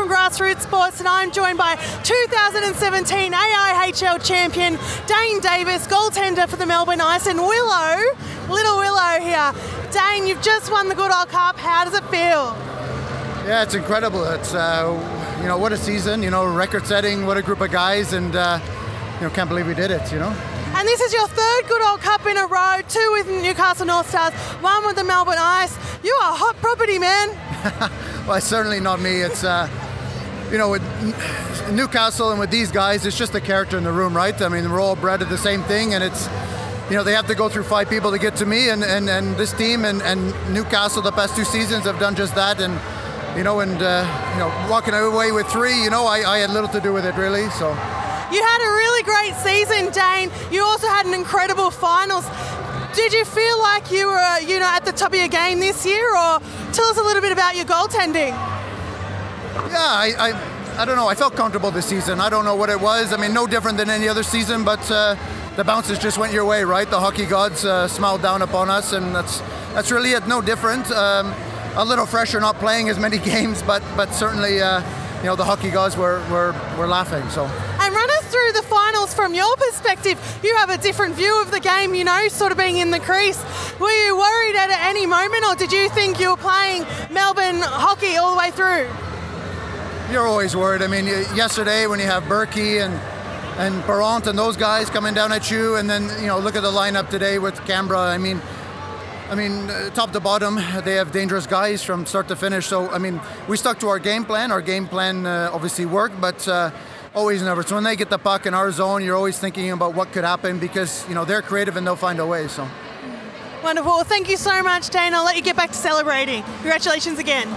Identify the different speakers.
Speaker 1: From Grassroots Sports, and I'm joined by 2017 AIHL champion Dayne Davis, goaltender for the Melbourne Ice, and Willow, little Willow here. Dayne, you've just won the Goodall Cup. How does it feel?
Speaker 2: Yeah, it's incredible. It's uh, you know what a season. You know, record-setting. What a group of guys, and uh, you know, can't believe we did it. You know.
Speaker 1: And this is your third Goodall Cup in a row, two with Newcastle North Stars, one with the Melbourne Ice. You are hot property, man.
Speaker 2: well, certainly not me. It's, uh, you know, with Newcastle and with these guys, it's just the character in the room, right? I mean, we're all bred of the same thing, and it's, you know, they have to go through five people to get to me, and, and, and this team and, and Newcastle the past two seasons have done just that, and you know, and uh, you know, walking away with three, you know, I, I had little to do with it really, so.
Speaker 1: You had a really great season, Dayne. You also had an incredible finals. Did you feel like you were, you know, at the top of your game this year, or tell us a little bit about your goaltending?
Speaker 2: Yeah, I, I, I don't know. I felt comfortable this season. I don't know what it was. I mean, no different than any other season, but uh, the bounces just went your way, right? The hockey gods uh, smiled down upon us, and that's that's really it. No different. Um, a little fresher, not playing as many games, but but certainly, uh, you know, the hockey gods were were, were laughing. So And run us
Speaker 1: through the finals from your perspective. You have a different view of the game, you know, sort of being in the crease. Were you worried at any moment, or did you think you were playing Melbourne hockey all the way through?
Speaker 2: You're always worried. I mean, yesterday when you have Berkey and and Parent and those guys coming down at you, and then you know look at the lineup today with Canberra. I mean, I mean, uh, top to bottom, they have dangerous guys from start to finish. So I mean, we stuck to our game plan. Our game plan uh, obviously worked, but. Uh, always nervous. When they get the puck in our zone, you're always thinking about what could happen because you know they're creative and they'll find a way. So.
Speaker 1: Wonderful. Well, thank you so much, Dayne. I'll let you get back to celebrating. Congratulations again.